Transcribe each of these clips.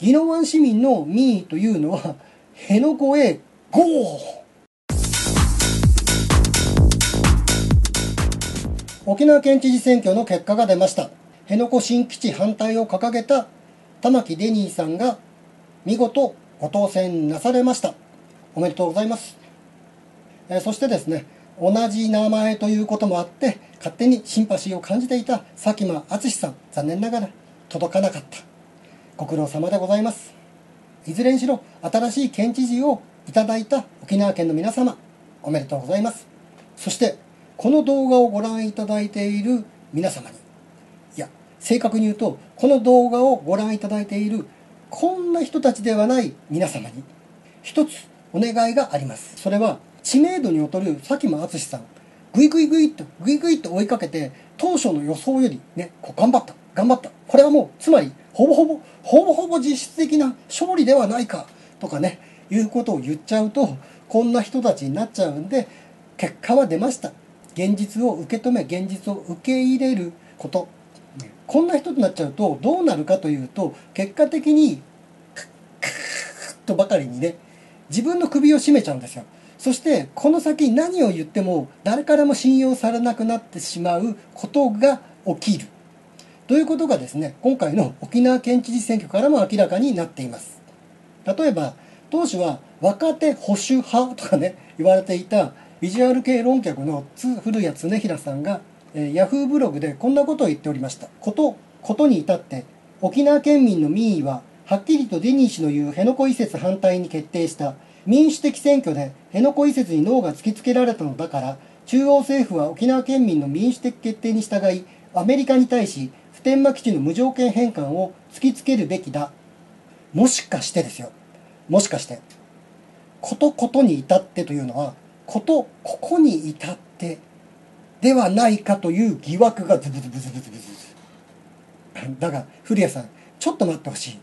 宜野湾市民の民意というのは辺野古へゴー！沖縄県知事選挙の結果が出ました。辺野古新基地反対を掲げた玉城デニーさんが見事ご当選なされました。おめでとうございます。えそしてですね同じ名前ということもあって勝手にシンパシーを感じていた佐喜真淳さん残念ながら届かなかった。ご苦労様でございます。いずれにしろ新しい県知事をいただいた沖縄県の皆様おめでとうございます。そしてこの動画をご覧いただいている皆様にいや正確に言うとこの動画をご覧いただいているこんな人たちではない皆様に一つお願いがあります。それは知名度に劣る佐喜真淳さんぐいぐいぐいっとぐいぐいっと追いかけて当初の予想よりねこう頑張った頑張った。これはもうつまりほぼほぼほぼほぼ実質的な勝利ではないかとかねいうことを言っちゃうとこんな人たちになっちゃうんで結果は出ました。現実を受け止め現実を受け入れること。こんな人となっちゃうとどうなるかというと結果的にクックッとばかりにね自分の首を絞めちゃうんですよ。そしてこの先何を言っても誰からも信用されなくなってしまうことが起きる。ということがですね今回の沖縄県知事選挙からも明らかになっています。例えば当初は若手保守派とかね言われていたビジュアル系論客の古谷恒平さんが、えー、ヤフーブログでこんなことを言っておりました。ことことに至って沖縄県民の民意ははっきりとデニー氏の言う辺野古移設反対に決定した民主的選挙で辺野古移設に脳が突きつけられたのだから中央政府は沖縄県民の民主的決定に従いアメリカに対し普天間基地の無条件返還を突きつけるべきだ。もしかしてですよ。もしかして。ことことに至ってというのはことここに至ってではないかという疑惑がズブズブズブズブズだが古谷さんちょっと待ってほしい。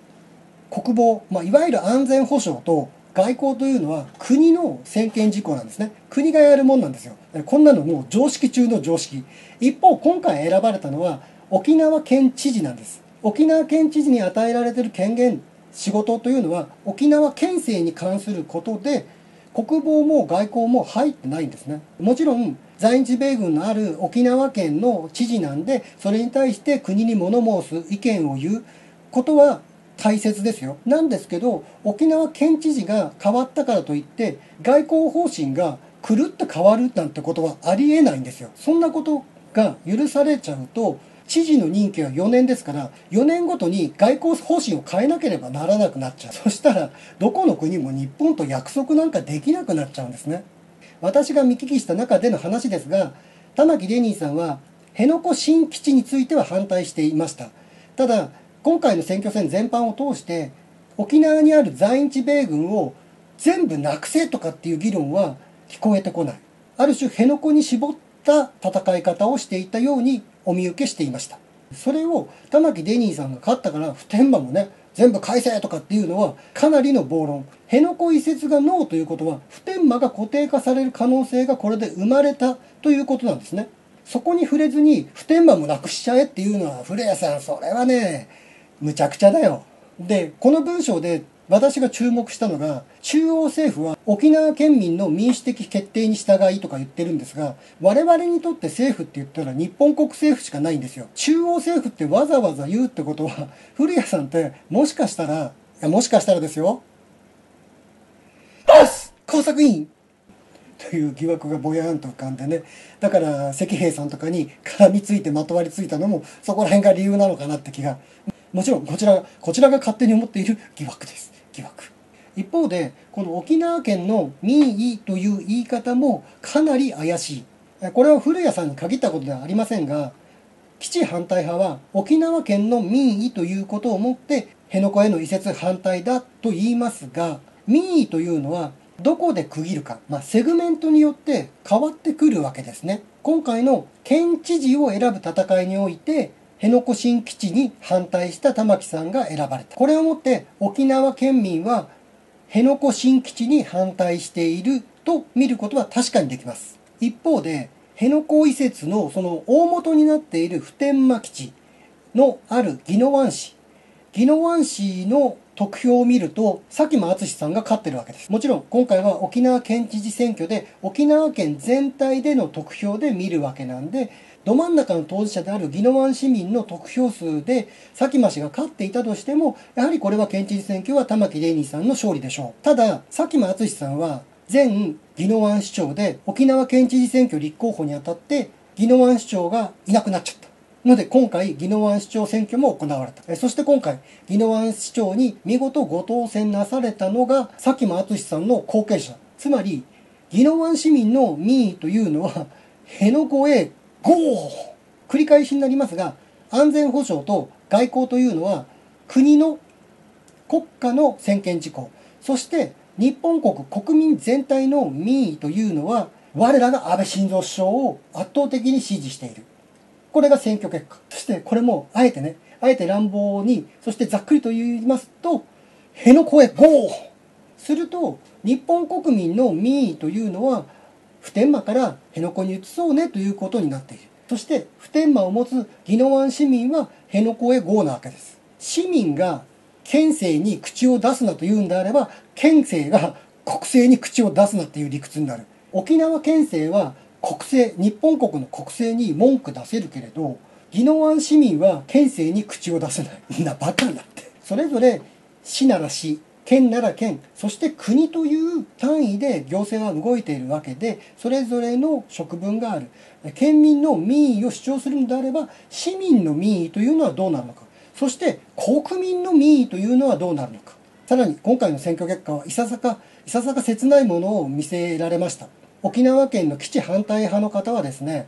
国防、まあ、いわゆる安全保障と外交というのは国の専権事項なんですね。国がやるもんなんですよ。こんなのもう常識中の常識。一方今回選ばれたのは沖縄県知事なんです。沖縄県知事に与えられている権限仕事というのは沖縄県政に関することで国防も外交も入ってないんですね。もちろん在日米軍のある沖縄県の知事なんでそれに対して国に物申す意見を言うことは大切ですよ。なんですけど沖縄県知事が変わったからといって外交方針が狂って変わるなんてことはありえないんですよ。そんなことが許されちゃうと知事の任期は4年ですから4年ごとに外交方針を変えなければならなくなっちゃう。そしたらどこの国も日本と約束なんかできなくなっちゃうんですね。私が見聞きした中での話ですが玉城デニーさんは辺野古新基地については反対していました。ただ今回の選挙戦全般を通して沖縄にある在日米軍を全部なくせとかっていう議論は聞こえてこない。ある種辺野古に絞った戦い方をしていたようにお見受けしていました。それを玉城デニーさんが勝ったから普天間もね全部改正とかっていうのはかなりの暴論。辺野古移設がノーということは普天間が固定化される可能性がこれで生まれたということなんですね。そこに触れずに普天間もなくしちゃえっていうのは古谷さんそれはねむちゃくちゃだよ。で、この文章で私が注目したのが、中央政府は沖縄県民の民主的決定に従いとか言ってるんですが、我々にとって政府って言ったら日本国政府しかないんですよ。中央政府ってわざわざ言うってことは、古谷さんってもしかしたら、いやもしかしたらですよ。工作員という疑惑がぼやんと浮かんでねだから石兵さんとかに絡みついてまとわりついたのもそこら辺が理由なのかなって気がもちろんこちらこちらが勝手に思っている疑惑です一方でこの沖縄県の民意という言い方もかなり怪しいこれは古谷さんに限ったことではありませんが基地反対派は沖縄県の民意ということをもって辺野古への移設反対だと言いますが民意というのはどこで区切るか、まあ、セグメントによって変わってくるわけですね今回の県知事を選ぶ戦いにおいて辺野古新基地に反対した玉城さんが選ばれた。これをもって沖縄県民は辺野古新基地に反対していると見ることは確かにできます。一方で辺野古移設のその大元になっている普天間基地のある宜野湾市。宜野湾市の得票を見ると佐喜真淳さんが勝ってるわけですもちろん今回は沖縄県知事選挙で沖縄県全体での得票で見るわけなんでど真ん中の当事者である宜野湾市民の得票数で佐喜真氏が勝っていたとしてもやはりこれは県知事選挙は玉城デニーさんの勝利でしょう。ただ佐喜真淳さんは前宜野湾市長で沖縄県知事選挙立候補にあたって宜野湾市長がいなくなっちゃった。ので今回宜野湾市長選挙も行われた。そして今回宜野湾市長に見事ご当選なされたのが佐喜真淳さんの後継者。つまり宜野湾市民の民意というのは辺野古へゴー繰り返しになりますが安全保障と外交というのは国の国家の専権事項そして日本国国民全体の民意というのは我らが安倍晋三首相を圧倒的に支持している。これが選挙結果。そしてこれもあえてねあえて乱暴にそしてざっくりと言いますと辺野古へゴーすると日本国民の民意というのは普天間から辺野古に移そうねということになっている。そして普天間を持つ宜野湾市民は辺野古へ GO なわけです。市民が県政に口を出すなというんであれば県政が国政に口を出すなっていう理屈になる。沖縄県政は国政日本国の国政に文句出せるけれど宜野湾市民は県政に口を出せない。みんなバカになって。それぞれ市なら市。県なら県そして国という単位で行政は動いているわけでそれぞれの職分がある。県民の民意を主張するのであれば市民の民意というのはどうなるのか。そして国民の民意というのはどうなるのか。さらに今回の選挙結果はいささかいささか切ないものを見せられました。沖縄県の基地反対派の方はですね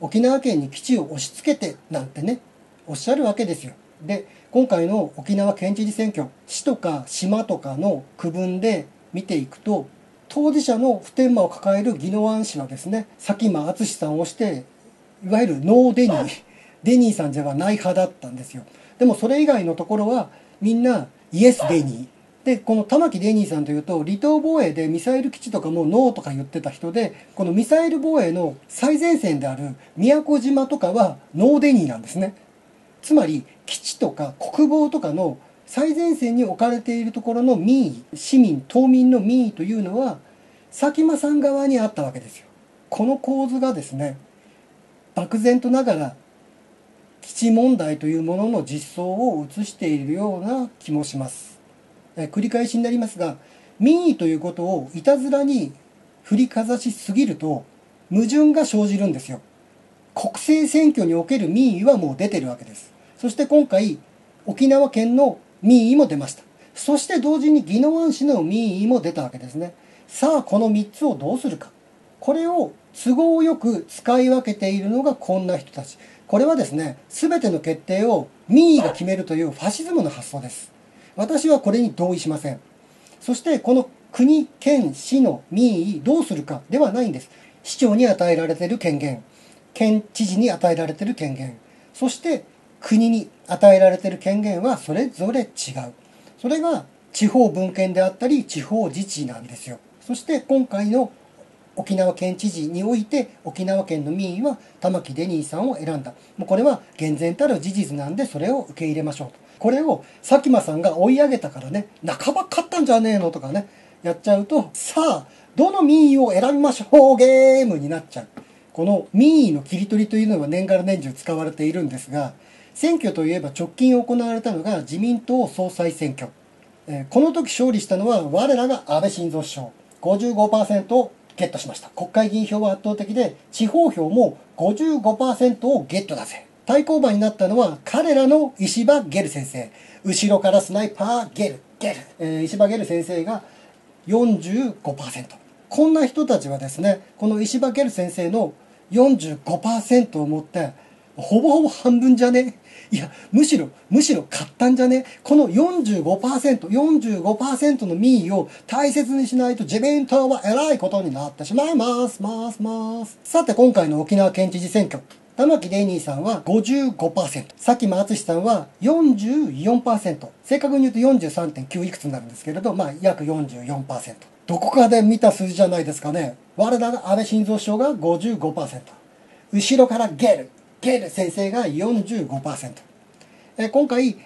沖縄県に基地を押し付けてなんてねおっしゃるわけですよ。で今回の沖縄県知事選挙市とか島とかの区分で見ていくと当事者の普天間を抱える宜野湾市はですね佐喜真淳さんをしていわゆるノーデニーデニーさんではない派だったんですよ。でもそれ以外のところはみんなイエスデニー。でこの玉城デニーさんというと離島防衛でミサイル基地とかもノーとか言ってた人でこのミサイル防衛の最前線である宮古島とかはノーデニーなんですねつまり基地とか国防とかの最前線に置かれているところの民意市民島民の民意というのは佐喜眞さん側にあったわけですよ。この構図がですね漠然とながら基地問題というものの実相を映しているような気もします。え繰り返しになりますが民意ということをいたずらに振りかざしすぎると矛盾が生じるんですよ。国政選挙における民意はもう出てるわけです。そして今回沖縄県の民意も出ました。そして同時に宜野湾市の民意も出たわけですね。さあこの3つをどうするか。これを都合よく使い分けているのがこんな人たち。これはですね全ての決定を民意が決めるというファシズムの発想です。私はこれに同意しません。そしてこの国県市の民意どうするかではないんです。市長に与えられている権限。県知事に与えられている権限。そして国に与えられている権限はそれぞれ違う。それが地方分権であったり地方自治なんですよ。そして今回の沖縄県知事において沖縄県の民意は玉城デニーさんを選んだ。もうこれは厳然たる事実なんでそれを受け入れましょうと。これを佐喜真さんが追い上げたからね半ば勝ったんじゃねえの？とかねやっちゃうとさあどの民意を選びましょうゲームになっちゃう。この民意の切り取りというのは年がら年中使われているんですが選挙といえば直近行われたのが自民党総裁選挙、えこの時勝利したのは我らが安倍晋三首相。55%をゲットしました。国会議員票は圧倒的で地方票も55%をゲットだぜ対抗馬になったのは彼らの石破ゲル先生。後ろからスナイパーゲル。ゲル、えー、石破ゲル先生が45%こんな人たちはですねこの石破ゲル先生の45%を持ってほぼほぼ半分じゃね？いや、むしろ、むしろ買ったんじゃね？この45%、45%の民意を大切にしないと自民党は偉いことになってしまいます、ます、ます。さて、今回の沖縄県知事選挙。玉城デニーさんは55%、佐喜真淳さんは44%、正確に言うと43.9いくつになるんですけれど、まあ約44%。どこかで見た数字じゃないですかね。我らが安倍晋三首相が55%。後ろからゲル、ゲル先生が45%。え今回、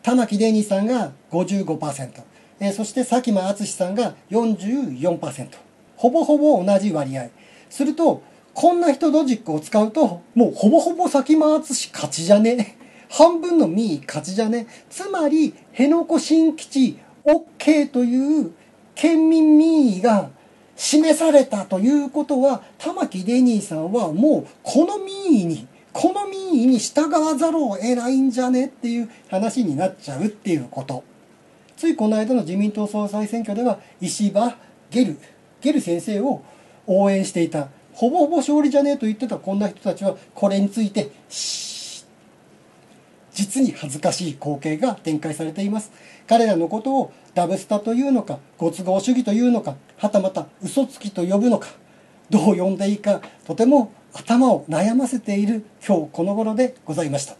玉木デニーさんが55%、え、そして佐喜真淳さんが44%ほぼほぼ同じ割合するとこんな人ロジックを使うともうほぼほぼ佐喜真淳勝ちじゃね？半分のミー勝ちじゃね？つまり辺野古新基地 OK という県民民意が示されたということは玉城デニーさんはもうこの民意にこの民意に従わざるを得ないんじゃねっていう話になっちゃうっていうこと。ついこの間の自民党総裁選挙では石破ゲルゲル先生を応援していた。ほぼほぼ勝利じゃねえと言ってたこんな人たちはこれについて実に恥ずかしい光景が展開されています。彼らのことをダブスタというのかご都合主義というのかはたまた嘘つきと呼ぶのかどう呼んでいいかとても頭を悩ませている今日この頃でございました。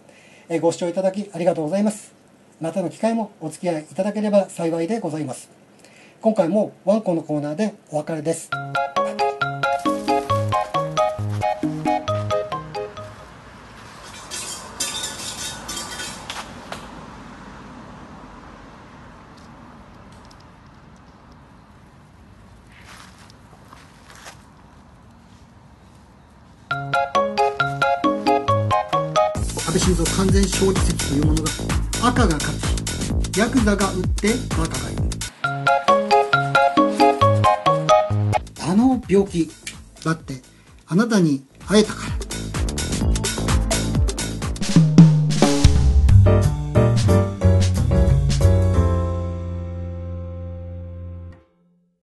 えご視聴いただきありがとうございます。またの機会もお付き合いいただければ幸いでございます。今回もワンコのコーナーでお別れです。安倍晋三完全勝利説というものが赤が勝つ。ヤクザが打ってバカがいる。あの病気だってあなたに会えたから。